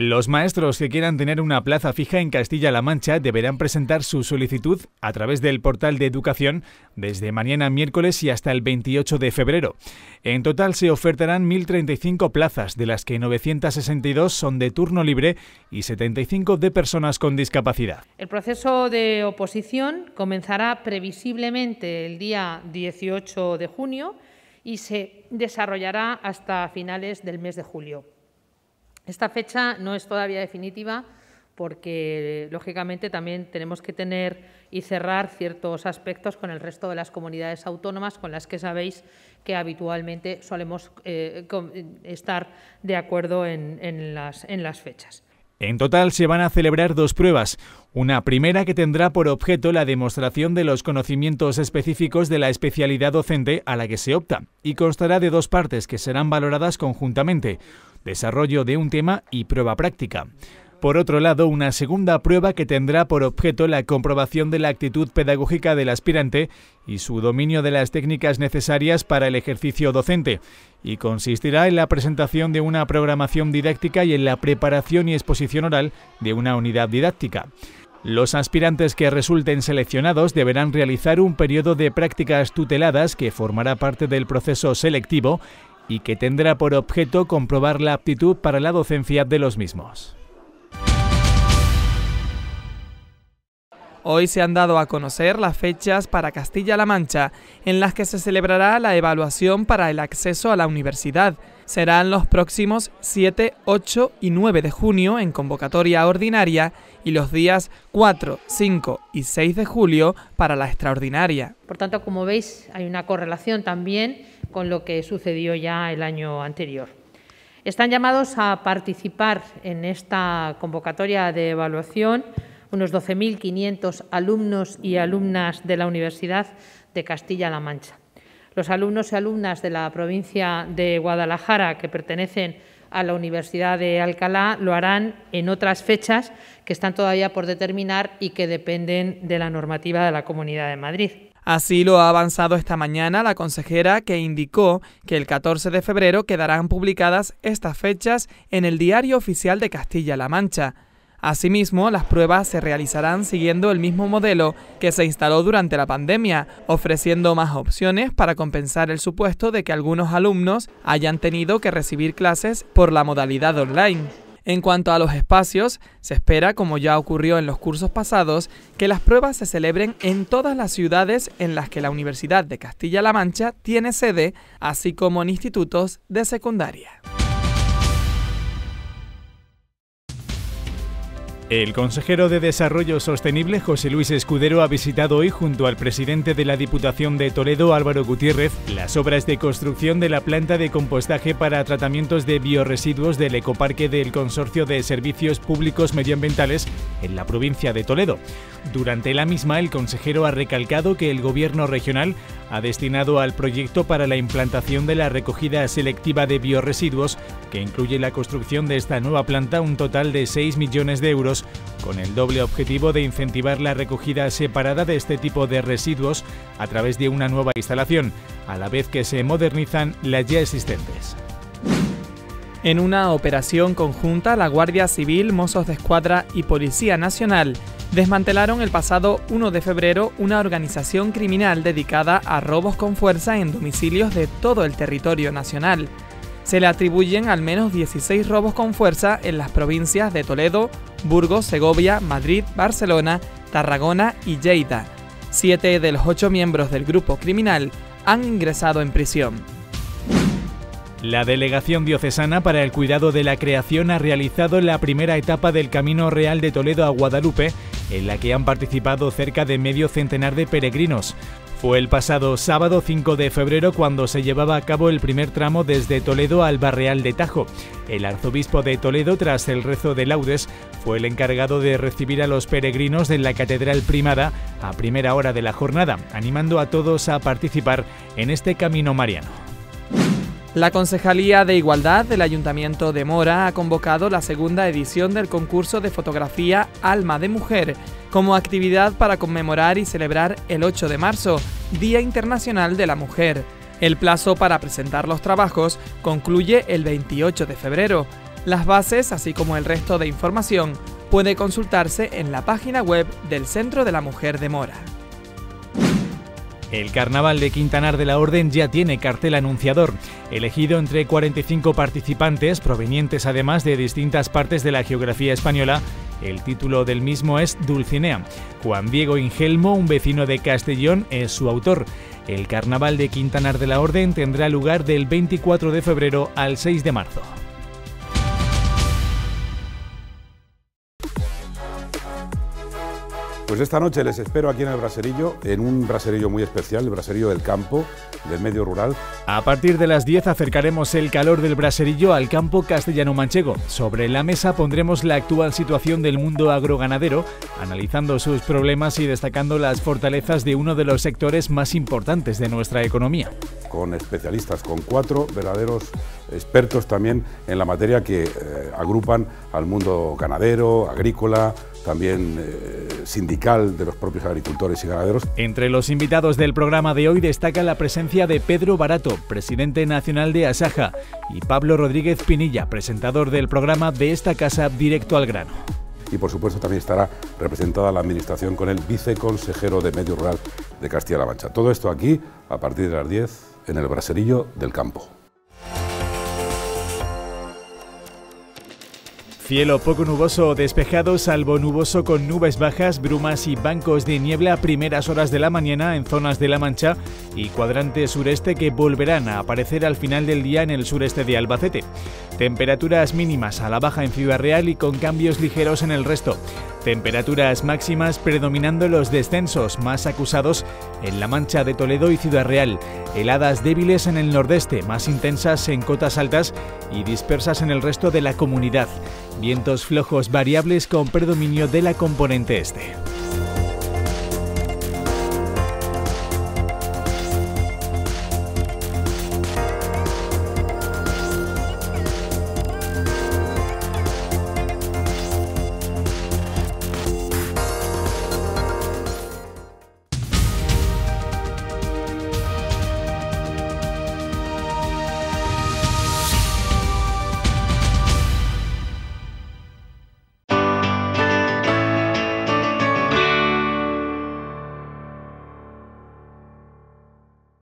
Los maestros que quieran tener una plaza fija en Castilla-La Mancha deberán presentar su solicitud a través del portal de educación desde mañana miércoles y hasta el 28 de febrero. En total se ofertarán 1.035 plazas, de las que 962 son de turno libre y 75 de personas con discapacidad. El proceso de oposición comenzará previsiblemente el día 18 de junio y se desarrollará hasta finales del mes de julio. Esta fecha no es todavía definitiva porque, lógicamente, también tenemos que tener y cerrar ciertos aspectos con el resto de las comunidades autónomas con las que sabéis que habitualmente solemos eh, estar de acuerdo en, las, en las fechas. En total se van a celebrar dos pruebas. Una primera que tendrá por objeto la demostración de los conocimientos específicos de la especialidad docente a la que se opta y constará de dos partes que serán valoradas conjuntamente desarrollo de un tema y prueba práctica. Por otro lado, una segunda prueba que tendrá por objeto la comprobación de la actitud pedagógica del aspirante y su dominio de las técnicas necesarias para el ejercicio docente, y consistirá en la presentación de una programación didáctica y en la preparación y exposición oral de una unidad didáctica. Los aspirantes que resulten seleccionados deberán realizar un periodo de prácticas tuteladas que formará parte del proceso selectivo y que tendrá por objeto comprobar la aptitud para la docencia de los mismos. Hoy se han dado a conocer las fechas para Castilla-La Mancha, en las que se celebrará la evaluación para el acceso a la universidad. Serán los próximos 7, 8 y 9 de junio en convocatoria ordinaria y los días 4, 5 y 6 de julio para la extraordinaria. Por tanto, como veis, hay una correlación también con lo que sucedió ya el año anterior. Están llamados a participar en esta convocatoria de evaluación unos 12.500 alumnos y alumnas de la Universidad de Castilla-La Mancha. Los alumnos y alumnas de la provincia de Guadalajara que pertenecen a la Universidad de Alcalá lo harán en otras fechas que están todavía por determinar y que dependen de la normativa de la Comunidad de Madrid. Así lo ha avanzado esta mañana la consejera que indicó que el 14 de febrero quedarán publicadas estas fechas en el Diario Oficial de Castilla-La Mancha. Asimismo, las pruebas se realizarán siguiendo el mismo modelo que se instaló durante la pandemia, ofreciendo más opciones para compensar el supuesto de que algunos alumnos hayan tenido que recibir clases por la modalidad online. En cuanto a los espacios, se espera, como ya ocurrió en los cursos pasados, que las pruebas se celebren en todas las ciudades en las que la Universidad de Castilla-La Mancha tiene sede, así como en institutos de secundaria. El consejero de Desarrollo Sostenible, José Luis Escudero, ha visitado hoy junto al presidente de la Diputación de Toledo, Álvaro Gutiérrez, las obras de construcción de la planta de compostaje para tratamientos de bioresiduos del ecoparque del Consorcio de Servicios Públicos Medioambientales en la provincia de Toledo. Durante la misma, el consejero ha recalcado que el Gobierno regional ha destinado al proyecto para la implantación de la recogida selectiva de bioresiduos, que incluye la construcción de esta nueva planta, un total de 6 millones de euros con el doble objetivo de incentivar la recogida separada de este tipo de residuos a través de una nueva instalación, a la vez que se modernizan las ya existentes. En una operación conjunta, la Guardia Civil, Mozos de Escuadra y Policía Nacional desmantelaron el pasado 1 de febrero una organización criminal dedicada a robos con fuerza en domicilios de todo el territorio nacional. Se le atribuyen al menos 16 robos con fuerza en las provincias de Toledo, Burgos, Segovia, Madrid, Barcelona, Tarragona y Lleida. Siete de los ocho miembros del grupo criminal han ingresado en prisión. La Delegación Diocesana para el Cuidado de la Creación ha realizado la primera etapa del Camino Real de Toledo a Guadalupe, en la que han participado cerca de medio centenar de peregrinos. Fue el pasado sábado 5 de febrero cuando se llevaba a cabo el primer tramo desde Toledo al Barreal de Tajo. El arzobispo de Toledo, tras el rezo de laudes, fue el encargado de recibir a los peregrinos de la Catedral Primada a primera hora de la jornada, animando a todos a participar en este camino mariano. La Concejalía de Igualdad del Ayuntamiento de Mora ha convocado la segunda edición del concurso de fotografía Alma de Mujer como actividad para conmemorar y celebrar el 8 de marzo, Día Internacional de la Mujer. El plazo para presentar los trabajos concluye el 28 de febrero. Las bases, así como el resto de información, puede consultarse en la página web del Centro de la Mujer de Mora. El Carnaval de Quintanar de la Orden ya tiene cartel anunciador, elegido entre 45 participantes provenientes además de distintas partes de la geografía española. El título del mismo es Dulcinea. Juan Diego Ingelmo, un vecino de Castellón, es su autor. El Carnaval de Quintanar de la Orden tendrá lugar del 24 de febrero al 6 de marzo. Pues esta noche les espero aquí en el Braserillo, en un braserillo muy especial, el Braserillo del Campo, del medio rural. A partir de las 10 acercaremos el calor del braserillo al campo castellano-manchego. Sobre la mesa pondremos la actual situación del mundo agroganadero, analizando sus problemas y destacando las fortalezas de uno de los sectores más importantes de nuestra economía. Con especialistas, con cuatro verdaderos expertos también en la materia que eh, agrupan al mundo ganadero, agrícola, también eh, sindical de los propios agricultores y ganaderos. Entre los invitados del programa de hoy destaca la presencia de Pedro Barato, presidente nacional de Asaja, y Pablo Rodríguez Pinilla, presentador del programa de esta casa Directo al Grano. Y por supuesto también estará representada la Administración con el viceconsejero de Medio Rural de Castilla-La Mancha. Todo esto aquí a partir de las 10 en el Braserillo del Campo. Cielo poco nuboso o despejado, salvo nuboso con nubes bajas, brumas y bancos de niebla a primeras horas de la mañana en zonas de La Mancha y cuadrante sureste que volverán a aparecer al final del día en el sureste de Albacete. Temperaturas mínimas a la baja en Ciudad Real y con cambios ligeros en el resto. Temperaturas máximas predominando los descensos más acusados en La Mancha de Toledo y Ciudad Real. Heladas débiles en el nordeste, más intensas en cotas altas y dispersas en el resto de la comunidad. Vientos flojos variables con predominio de la componente este.